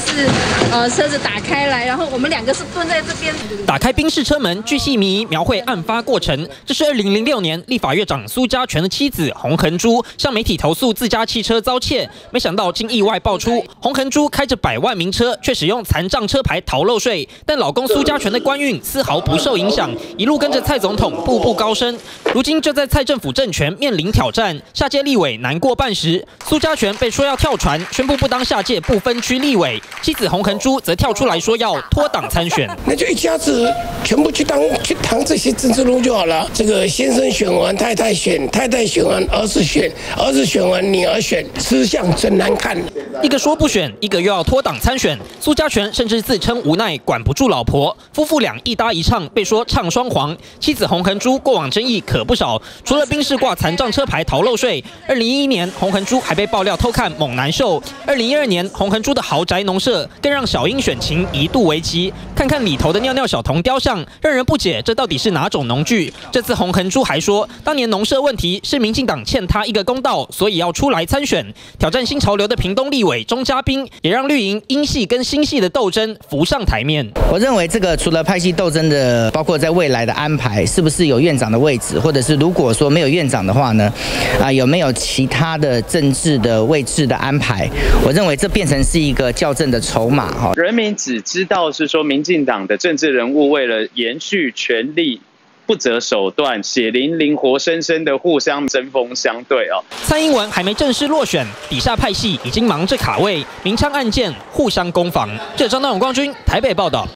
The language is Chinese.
是呃车子打开来，然后我们两个是蹲在这边。打开宾士车门，巨细迷描绘案发过程。这是二零零六年立法院长苏家全的妻子洪恒珠向媒体投诉自家汽车遭窃，没想到竟意外爆出，洪恒珠开着百万名车，却使用残障车牌逃漏税。但老公苏家全的官运丝毫不受影响，一路跟着蔡总统步步高升。如今就在蔡政府政权面临挑战，下届立委难过半时，苏家全被说要跳船，宣布不当下届不分区立委。妻子洪恒珠则跳出来说要脱党参选，那就一家子全部去当去当这些政治人物就好了。这个先生选完，太太选，太太选完，儿子选，儿子选完，女儿选，吃相真难看。一个说不选，一个又要脱党参选。苏家全甚至自称无奈管不住老婆，夫妇俩一搭一唱，被说唱双簧。妻子洪恒珠过往争议可不少，除了宾士挂残障车牌逃漏税，二零一一年洪恒珠还被爆料偷看猛男秀，二零一二年洪恒珠的豪宅农舍更让小英选情一度危机。看看里头的尿尿小童雕像，让人不解这到底是哪种农具。这次洪恒珠还说，当年农舍问题是民进党欠他一个公道，所以要出来参选，挑战新潮流的屏东立委钟嘉宾，也让绿营英系跟新系的斗争浮上台面。我认为这个除了派系斗争的，包括在未来的安排，是不是有院长的位置，或者是如果说没有院长的话呢？啊，有没有其他的政治的位置的安排？我认为这变成是一个校正的筹码哈。人民只知道是说，民进党的政治人物为了延续权力。不择手段，血淋淋、活生生的互相针锋相对哦。蔡英文还没正式落选，底下派系已经忙着卡位，明枪暗箭互相攻防。这张大勇冠军台北报道。